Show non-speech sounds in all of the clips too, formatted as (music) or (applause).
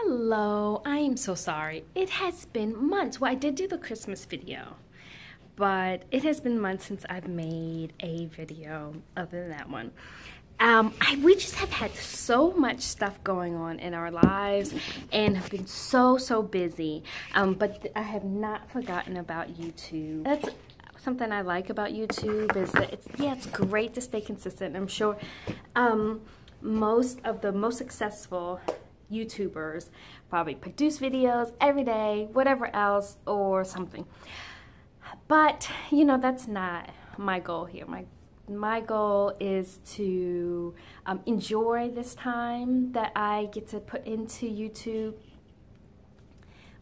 Hello, I am so sorry. It has been months. Well, I did do the Christmas video, but it has been months since I've made a video other than that one. Um, I, we just have had so much stuff going on in our lives and have been so, so busy. Um, but I have not forgotten about YouTube. That's something I like about YouTube is that it's, yeah, it's great to stay consistent. I'm sure um, most of the most successful YouTubers probably produce videos every day, whatever else, or something. But, you know, that's not my goal here. My my goal is to um, enjoy this time that I get to put into YouTube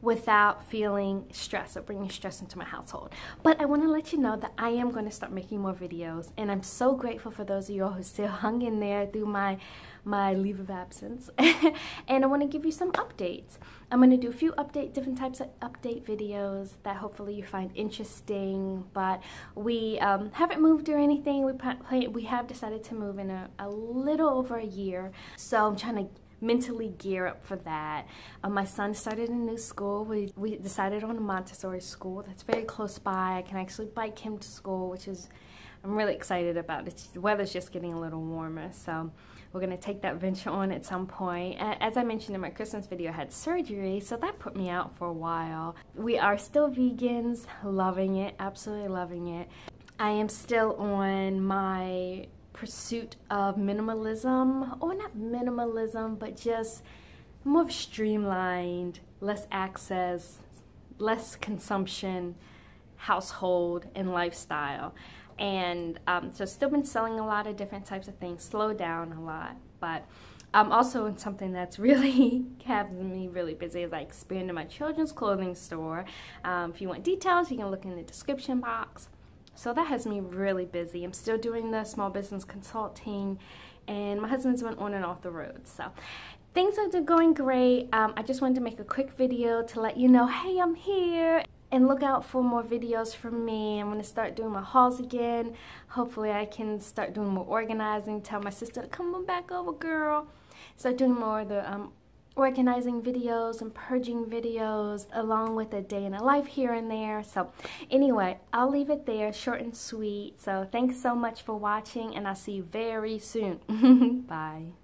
without feeling stress or bringing stress into my household. But I want to let you know that I am going to start making more videos and I'm so grateful for those of you who still (laughs) hung in there through my my leave of absence (laughs) and I want to give you some updates. I'm going to do a few update different types of update videos that hopefully you find interesting but we um, haven't moved or anything we, we have decided to move in a, a little over a year so I'm trying to mentally gear up for that. Uh, my son started a new school. We, we decided on a Montessori school that's very close by. I can actually bike him to school, which is, I'm really excited about it. The weather's just getting a little warmer, so we're to take that venture on at some point. As I mentioned in my Christmas video, I had surgery, so that put me out for a while. We are still vegans, loving it, absolutely loving it. I am still on my pursuit of minimalism, or not minimalism, but just more streamlined, less access, less consumption, household, and lifestyle. And um, so, still been selling a lot of different types of things, slow down a lot, but I'm also in something that's really (laughs) having me really busy is I expanded my children's clothing store. Um, if you want details, you can look in the description box. So that has me really busy. I'm still doing the small business consulting and my husband's been on and off the road. So things are going great. Um, I just wanted to make a quick video to let you know, hey, I'm here. And look out for more videos from me. I'm going to start doing my hauls again. Hopefully I can start doing more organizing. Tell my sister to come on back over, girl. Start doing more of the um, organizing videos and purging videos along with a day in a life here and there. So anyway, I'll leave it there, short and sweet. So thanks so much for watching and I'll see you very soon. (laughs) Bye.